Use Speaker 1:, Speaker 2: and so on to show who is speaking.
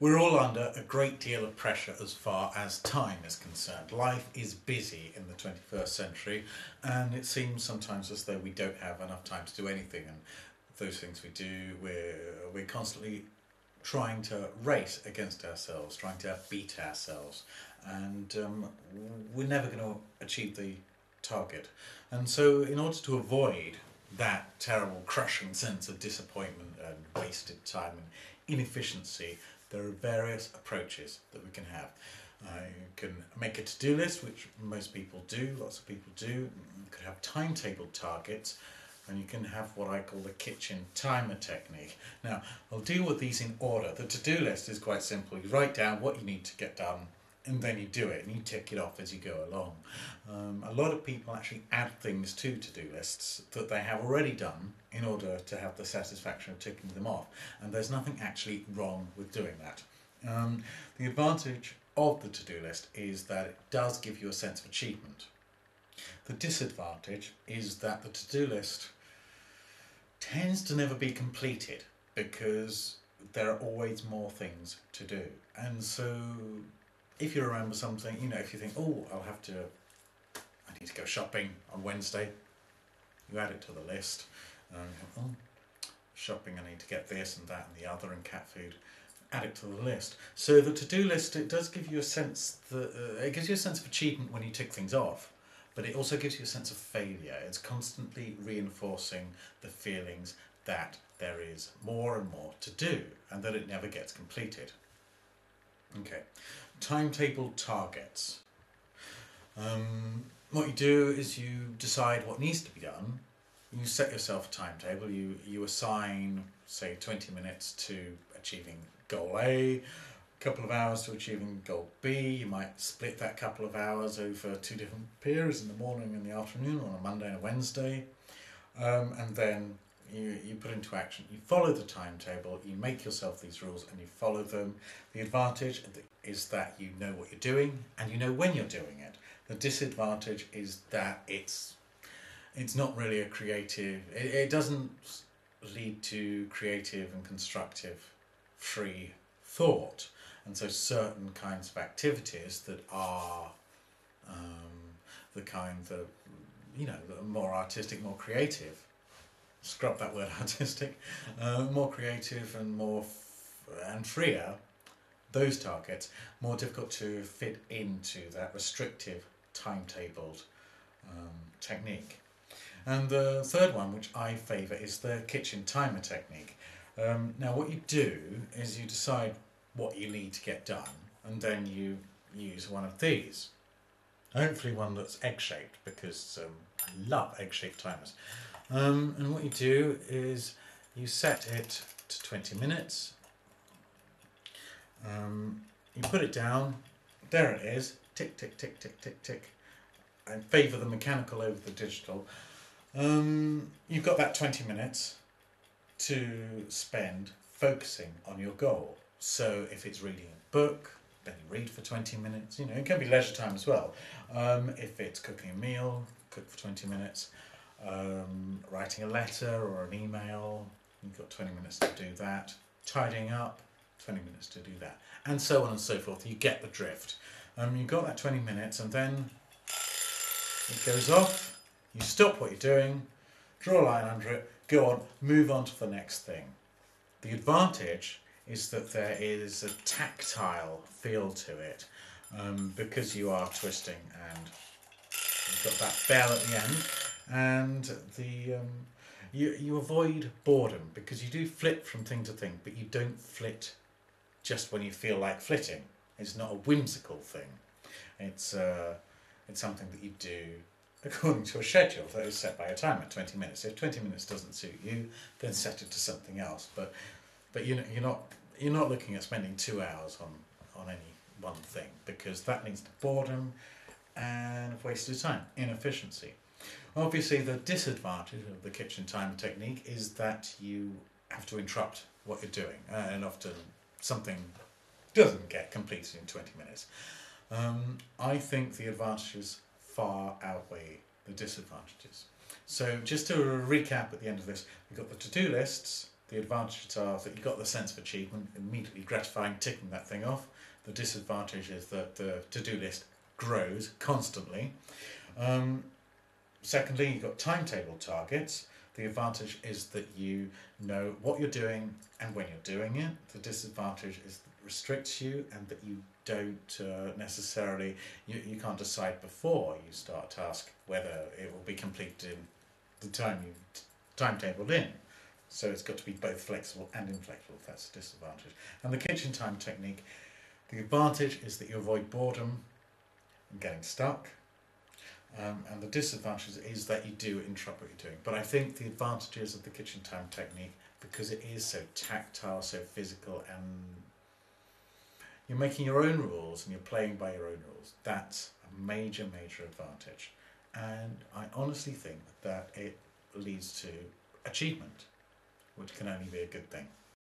Speaker 1: We're all under a great deal of pressure as far as time is concerned. Life is busy in the 21st century, and it seems sometimes as though we don't have enough time to do anything. And those things we do, we're, we're constantly trying to race against ourselves, trying to beat ourselves, and um, we're never going to achieve the target. And so, in order to avoid that terrible, crushing sense of disappointment and wasted time and inefficiency, there are various approaches that we can have. Uh, you can make a to-do list, which most people do, lots of people do. You could have timetable targets, and you can have what I call the kitchen timer technique. Now, I'll deal with these in order. The to-do list is quite simple. You write down what you need to get done and then you do it and you tick it off as you go along. Um, a lot of people actually add things to to-do lists that they have already done in order to have the satisfaction of ticking them off and there's nothing actually wrong with doing that. Um, the advantage of the to-do list is that it does give you a sense of achievement. The disadvantage is that the to-do list tends to never be completed because there are always more things to do and so if you remember something, you know, if you think, oh, I'll have to, I need to go shopping on Wednesday, you add it to the list. Um, oh, shopping, I need to get this and that and the other and cat food. Add it to the list. So the to-do list it does give you a sense that uh, it gives you a sense of achievement when you tick things off, but it also gives you a sense of failure. It's constantly reinforcing the feelings that there is more and more to do and that it never gets completed. Okay, timetable targets. Um, what you do is you decide what needs to be done. You set yourself a timetable. You you assign say twenty minutes to achieving goal A, a couple of hours to achieving goal B. You might split that couple of hours over two different periods in the morning and the afternoon, on a Monday and a Wednesday, um, and then you, you put into action. You follow the timetable, you make yourself these rules and you follow them. The advantage is that you know what you're doing and you know when you're doing it. The disadvantage is that it's it's not really a creative, it, it doesn't lead to creative and constructive free thought. And so certain kinds of activities that are um, the kind that, you know, that are more artistic, more creative, scrub that word artistic, uh, more creative and more and freer, those targets, more difficult to fit into that restrictive timetabled um, technique. And the third one, which I favour, is the kitchen timer technique. Um, now, what you do is you decide what you need to get done, and then you use one of these. Hopefully, one that's egg shaped because um, I love egg shaped timers. Um, and what you do is you set it to 20 minutes. Um, you put it down. There it is. Tick, tick, tick, tick, tick, tick. I favour the mechanical over the digital. Um, you've got that 20 minutes to spend focusing on your goal. So if it's reading a book, then you read for 20 minutes. You know, it can be leisure time as well. Um, if it's cooking a meal, cook for 20 minutes um, writing a letter or an email, you've got 20 minutes to do that. Tidying up, 20 minutes to do that. And so on and so forth. You get the drift. Um, you've got that 20 minutes and then it goes off, you stop what you're doing, draw a line under it, go on, move on to the next thing. The advantage is that there is a tactile feel to it um, because you are twisting and you've got that bell at the end and the um, you you avoid boredom because you do flit from thing to thing, but you don't flit just when you feel like flitting. It's not a whimsical thing. It's uh, it's something that you do according to a schedule that is set by a timer, twenty minutes. If twenty minutes doesn't suit you, then set it to something else. But but you know you're not you're not looking at spending two hours on on any one thing because that leads to boredom and wasted time, inefficiency. Obviously, the disadvantage of the kitchen timer technique is that you have to interrupt what you're doing, uh, and often something doesn't get completed in 20 minutes. Um, I think the advantages far outweigh the disadvantages. So, just to recap at the end of this, we've got the to do lists, The advantages are that you've got the sense of achievement, immediately gratifying, ticking that thing off. The disadvantage is that the to do list grows constantly. Um, secondly, you've got timetable targets. The advantage is that you know what you're doing and when you're doing it. The disadvantage is that it restricts you and that you don't uh, necessarily, you, you can't decide before you start a task whether it will be completed in the time you timetabled in. So it's got to be both flexible and inflexible. That's a disadvantage. And the kitchen time technique, the advantage is that you avoid boredom and getting stuck. Um, and the disadvantage is that you do interrupt what you're doing. But I think the advantages of the kitchen time technique, because it is so tactile, so physical, and you're making your own rules and you're playing by your own rules, that's a major, major advantage. And I honestly think that it leads to achievement, which can only be a good thing.